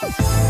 Bye.